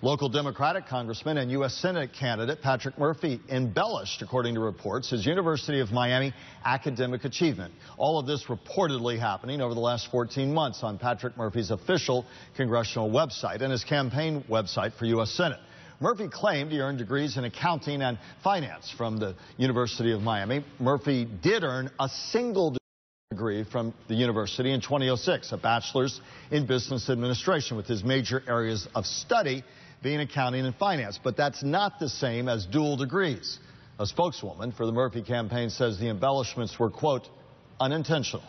Local Democratic congressman and U.S. Senate candidate Patrick Murphy embellished, according to reports, his University of Miami academic achievement. All of this reportedly happening over the last 14 months on Patrick Murphy's official congressional website and his campaign website for U.S. Senate. Murphy claimed he earned degrees in accounting and finance from the University of Miami. Murphy did earn a single degree from the university in 2006, a bachelor's in business administration with his major areas of study being accounting and finance. But that's not the same as dual degrees. A spokeswoman for the Murphy campaign says the embellishments were, quote, unintentional.